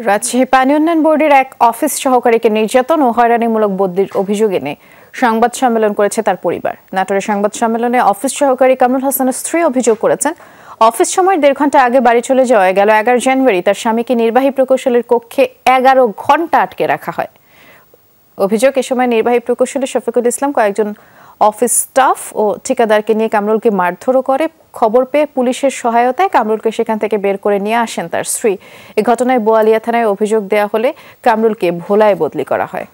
রাজশাহী পানি উন্নয়ন বোর্ডের এক অফিস সহকারীকে নির্যাতন ও হয়রানিমূলক বদলির অভিযোগ এনে সংবাদ সম্মেলন করেছে তার পরিবার। নাটোরের সংবাদ সম্মেলনে অফিস সহকারী কামরুল হাসানের স্ত্রী অভিযোগ করেছেন, অফিস সময় দেড় ঘণ্টা আগে বাড়ি চলে যাওয়ায় গেল এগারো জানুয়ারি তার স্বামীকে নির্বাহী প্রকৌশলের কক্ষে এগারো ঘণ্টা আটকে রাখা হয়। অভিযোগ এ সময় নির্বাহী প্রকৌশলী শফিকুল ইসলাম কয়েকজন অফিস স্টাফ ও ঠিকাদারকে নিয়ে কামরুলকে মারধরও করে। খবর পেয়ে পুলিশের সহায়তায় কামরুলকে সেখান থেকে বের করে নিয়ে আসেন তার স্ত্রী। এ ঘটনায় বোয়ালিয়া থানায় অভিযোগ দেওয়া হলে কামরুলকে ভোলায় বদলি করা হয়।